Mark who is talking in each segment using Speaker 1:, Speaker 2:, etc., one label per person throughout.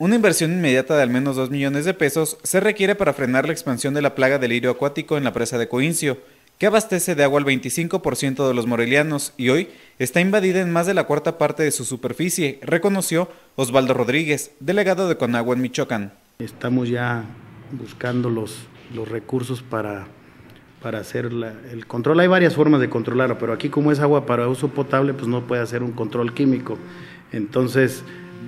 Speaker 1: Una inversión inmediata de al menos 2 millones de pesos se requiere para frenar la expansión de la plaga del lirio acuático en la presa de Coincio, que abastece de agua al 25% de los morelianos y hoy está invadida en más de la cuarta parte de su superficie, reconoció Osvaldo Rodríguez, delegado de Conagua en Michoacán.
Speaker 2: Estamos ya buscando los, los recursos para, para hacer el control. Hay varias formas de controlarlo, pero aquí como es agua para uso potable, pues no puede hacer un control químico. Entonces,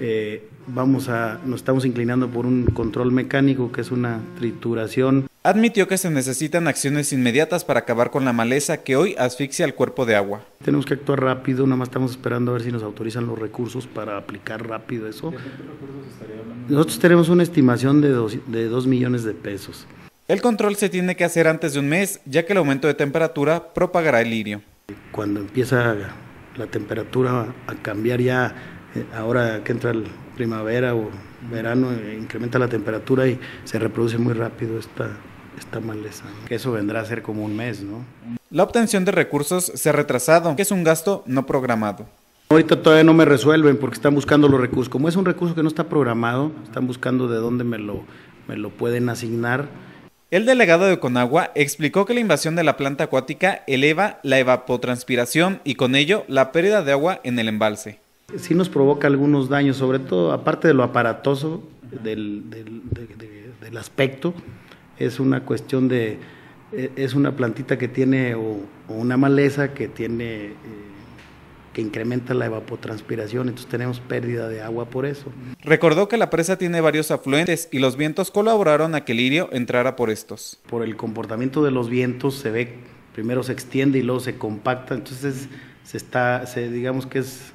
Speaker 2: eh, vamos a, nos estamos inclinando por un control mecánico, que es una trituración.
Speaker 1: Admitió que se necesitan acciones inmediatas para acabar con la maleza que hoy asfixia el cuerpo de agua.
Speaker 2: Tenemos que actuar rápido, nada más estamos esperando a ver si nos autorizan los recursos para aplicar rápido eso. ¿De qué recursos estaría hablando? Nosotros tenemos una estimación de dos, de dos millones de pesos.
Speaker 1: El control se tiene que hacer antes de un mes, ya que el aumento de temperatura propagará el lirio.
Speaker 2: Cuando empieza la temperatura a cambiar ya ahora que entra el primavera o verano, eh, incrementa la temperatura y se reproduce muy rápido esta, esta maleza. Que eso vendrá a ser como un mes, ¿no?
Speaker 1: La obtención de recursos se ha retrasado, que es un gasto no programado.
Speaker 2: Ahorita todavía no me resuelven porque están buscando los recursos. Como es un recurso que no está programado, están buscando de dónde me lo, me lo pueden asignar.
Speaker 1: El delegado de Conagua explicó que la invasión de la planta acuática eleva la evapotranspiración y con ello la pérdida de agua en el embalse
Speaker 2: sí nos provoca algunos daños, sobre todo aparte de lo aparatoso del, del, aspecto, es una cuestión de, e, es una plantita que tiene o, una maleza que tiene, eh, que incrementa la evapotranspiración, entonces tenemos pérdida de agua por eso.
Speaker 1: Recordó que la presa tiene varios afluentes y los vientos colaboraron a que el lirio entrara por estos.
Speaker 2: Por el comportamiento de los vientos se ve, primero se extiende y luego se compacta, entonces se está, se, digamos que es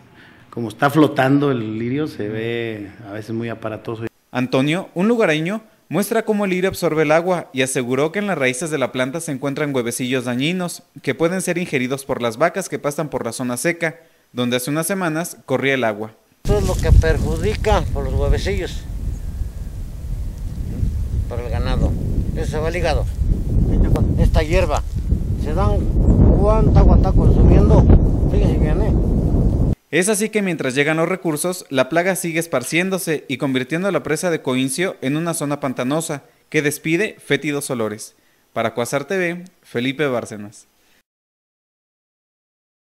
Speaker 2: como está flotando el lirio, se ve a veces muy aparatoso.
Speaker 1: Antonio, un lugareño, muestra cómo el lirio absorbe el agua y aseguró que en las raíces de la planta se encuentran huevecillos dañinos que pueden ser ingeridos por las vacas que pasan por la zona seca, donde hace unas semanas corría el agua.
Speaker 3: Eso es lo que perjudica por los huevecillos para el ganado. Eso se va ligado. Esta hierba, se dan cuánta agua está consumiendo.
Speaker 1: Es así que mientras llegan los recursos, la plaga sigue esparciéndose y convirtiendo la presa de Coincio en una zona pantanosa que despide fétidos olores. Para Cuasar TV, Felipe Bárcenas.